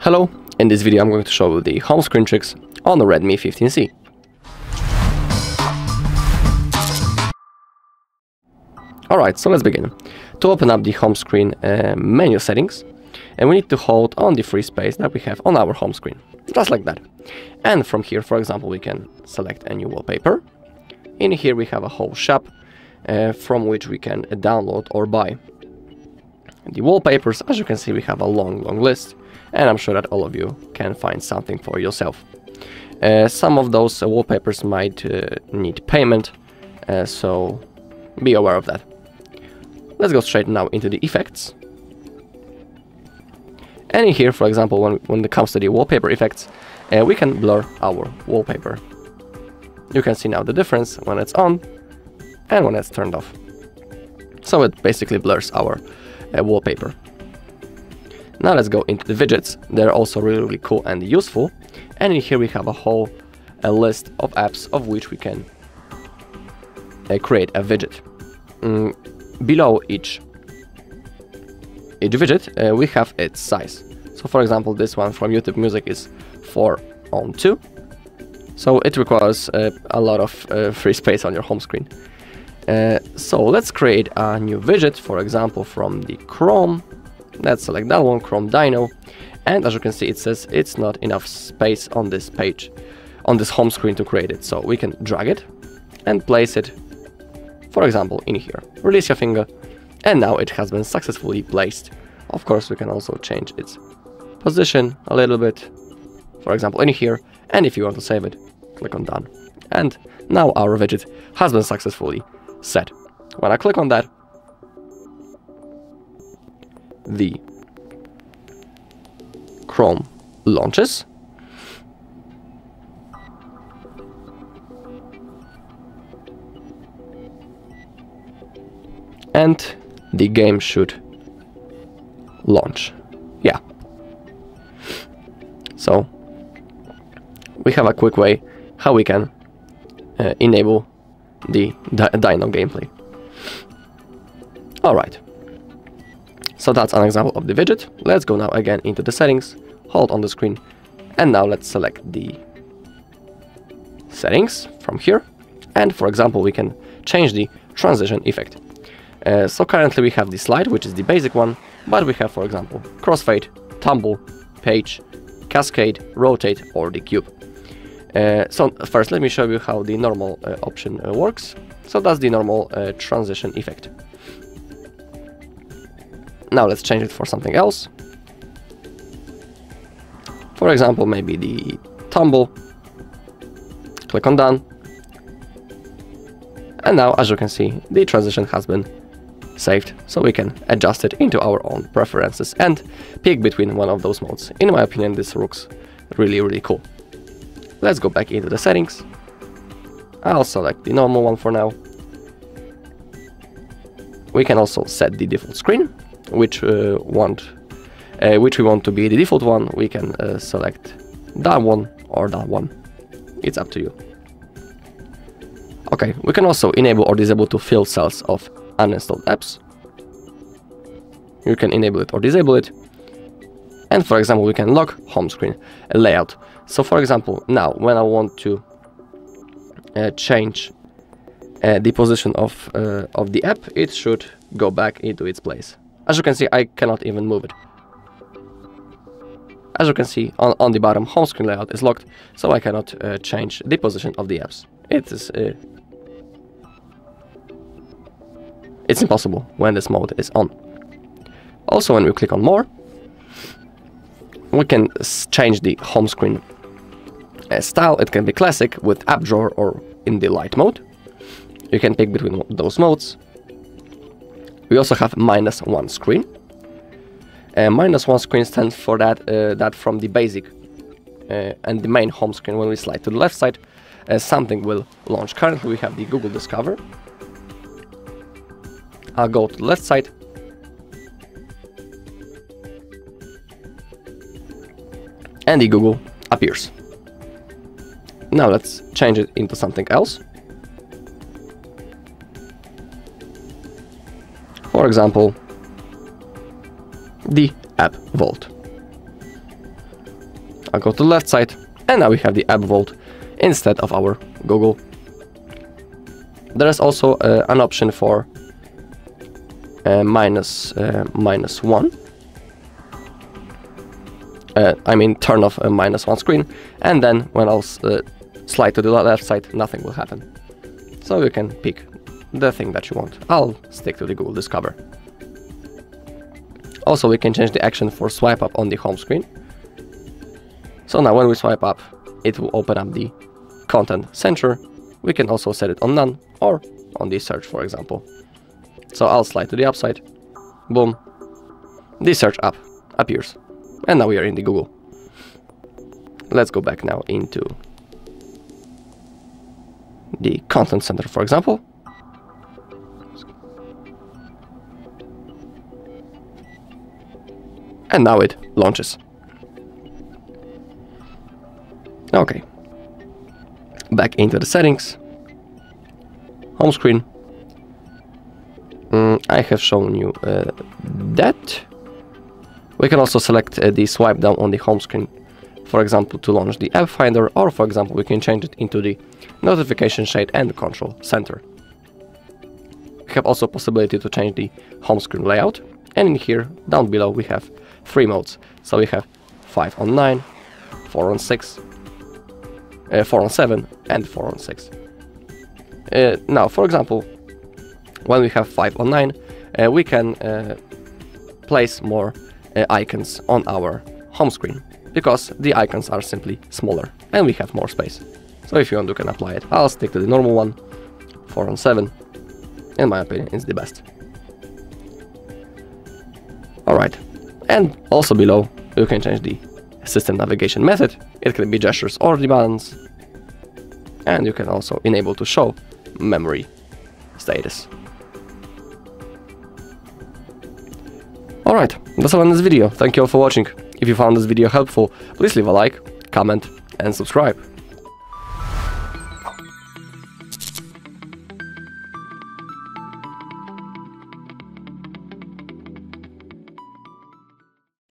Hello, in this video I'm going to show you the home screen tricks on the Redmi 15C. Alright, so let's begin. To open up the home screen uh, menu settings, and we need to hold on the free space that we have on our home screen, just like that. And from here, for example, we can select a new wallpaper. In here we have a whole shop uh, from which we can download or buy. The wallpapers, as you can see, we have a long, long list and I'm sure that all of you can find something for yourself. Uh, some of those uh, wallpapers might uh, need payment, uh, so be aware of that. Let's go straight now into the effects. And in here, for example, when, when it comes to the wallpaper effects, uh, we can blur our wallpaper. You can see now the difference when it's on and when it's turned off. So it basically blurs our wallpaper. Now let's go into the widgets. They're also really, really cool and useful. And in here we have a whole a list of apps of which we can uh, create a widget. Mm, below each each widget uh, we have its size. So for example this one from YouTube Music is 4 on 2. So it requires uh, a lot of uh, free space on your home screen. Uh, so let's create a new widget, for example from the Chrome Let's select that one, Chrome Dino. And as you can see, it says it's not enough space on this page, on this home screen to create it. So we can drag it and place it, for example, in here. Release your finger, and now it has been successfully placed. Of course, we can also change its position a little bit, for example, in here. And if you want to save it, click on Done. And now our widget has been successfully set. When I click on that, the Chrome launches. And the game should launch. Yeah. So we have a quick way how we can uh, enable the Dino gameplay. Alright. So that's an example of the widget. Let's go now again into the settings, hold on the screen, and now let's select the settings from here. And for example, we can change the transition effect. Uh, so currently we have the slide, which is the basic one, but we have, for example, crossfade, tumble, page, cascade, rotate, or the cube. Uh, so first, let me show you how the normal uh, option uh, works. So that's the normal transition effect. Now let's change it for something else. For example, maybe the tumble. Click on done. And now, as you can see, the transition has been saved, so we can adjust it into our own preferences and pick between one of those modes. In my opinion, this looks really, really cool. Let's go back into the settings. I'll select the normal one for now. We can also set the default screen which uh, want uh, which we want to be the default one, we can uh, select that one or that one. It's up to you. Okay, we can also enable or disable to fill cells of uninstalled apps. You can enable it or disable it. And for example, we can lock home screen layout. So for example, now when I want to uh, change uh, the position of, uh, of the app, it should go back into its place. As you can see, I cannot even move it. As you can see, on, on the bottom, home screen layout is locked, so I cannot uh, change the position of the apps. It is... Uh, it's impossible when this mode is on. Also, when we click on more, we can change the home screen uh, style. It can be classic with app drawer or in the light mode. You can pick between those modes. We also have minus one screen. Uh, minus one screen stands for that uh, that from the basic uh, and the main home screen. When we slide to the left side, uh, something will launch. Currently, we have the Google Discover. I'll go to the left side. And the Google appears. Now let's change it into something else. for example, the app vault. I'll go to the left side, and now we have the App Vault instead of our Google. There is also uh, an option for uh, minus, uh, minus one. Uh, I mean, turn off a minus one screen, and then when I'll uh, slide to the left side, nothing will happen. So you can pick the thing that you want. I'll stick to the Google Discover. Also, we can change the action for swipe up on the home screen. So now when we swipe up, it will open up the content center. We can also set it on none or on the search, for example. So I'll slide to the upside. Boom. The search app appears. And now we are in the Google. Let's go back now into the content center, for example. And now it launches. Okay. Back into the settings. Home screen. Mm, I have shown you uh, that. We can also select uh, the swipe down on the home screen, for example, to launch the app finder, or for example, we can change it into the notification shade and control center. We have also possibility to change the home screen layout, and in here, down below, we have three modes. So we have 5 on 9, 4 on 6, uh, 4 on 7, and 4 on 6. Uh, now, for example, when we have 5 on 9, uh, we can uh, place more uh, icons on our home screen because the icons are simply smaller and we have more space. So if you want, you can apply it. I'll stick to the normal one, 4 on 7. In my opinion, it's the best. Alright, and also below, you can change the system navigation method. It can be gestures or the buttons. And you can also enable to show memory status. Alright, that's all in this video. Thank you all for watching. If you found this video helpful, please leave a like, comment and subscribe.